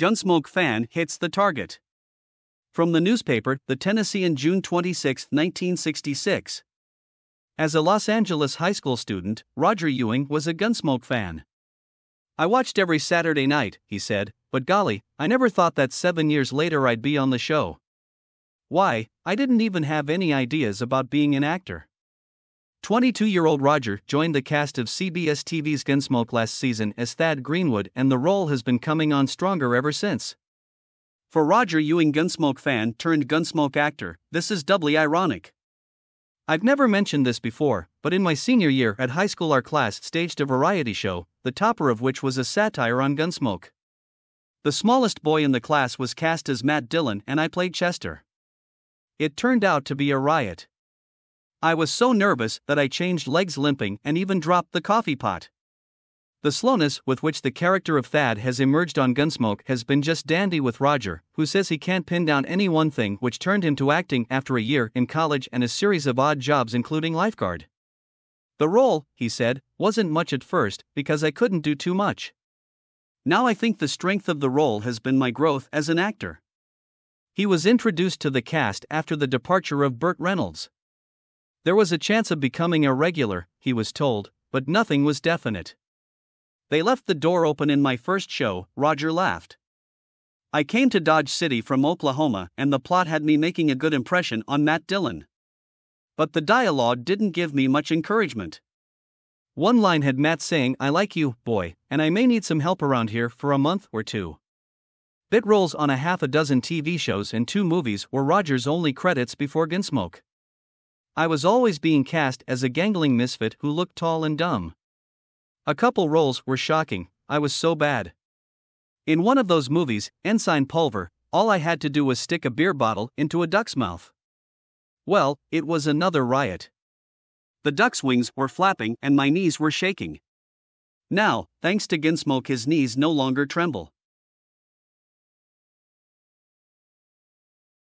Gunsmoke fan hits the target. From the newspaper, The Tennessean, June 26, 1966. As a Los Angeles high school student, Roger Ewing was a Gunsmoke fan. I watched every Saturday night, he said, but golly, I never thought that seven years later I'd be on the show. Why, I didn't even have any ideas about being an actor. 22 year old Roger joined the cast of CBS TV's Gunsmoke last season as Thad Greenwood, and the role has been coming on stronger ever since. For Roger Ewing, Gunsmoke fan turned Gunsmoke actor, this is doubly ironic. I've never mentioned this before, but in my senior year at high school, our class staged a variety show, the topper of which was a satire on Gunsmoke. The smallest boy in the class was cast as Matt Dillon, and I played Chester. It turned out to be a riot. I was so nervous that I changed legs limping and even dropped the coffee pot. The slowness with which the character of Thad has emerged on Gunsmoke has been just dandy with Roger, who says he can't pin down any one thing which turned him to acting after a year in college and a series of odd jobs, including lifeguard. The role, he said, wasn't much at first because I couldn't do too much. Now I think the strength of the role has been my growth as an actor. He was introduced to the cast after the departure of Burt Reynolds. There was a chance of becoming a regular, he was told, but nothing was definite. They left the door open in my first show, Roger laughed. I came to Dodge City from Oklahoma, and the plot had me making a good impression on Matt Dillon. But the dialogue didn't give me much encouragement. One line had Matt saying, I like you, boy, and I may need some help around here for a month or two. Bit roles on a half a dozen TV shows and two movies were Roger's only credits before Gunsmoke. I was always being cast as a gangling misfit who looked tall and dumb. A couple roles were shocking, I was so bad. In one of those movies, Ensign Pulver, all I had to do was stick a beer bottle into a duck's mouth. Well, it was another riot. The duck's wings were flapping and my knees were shaking. Now, thanks to Gunsmoke, his knees no longer tremble.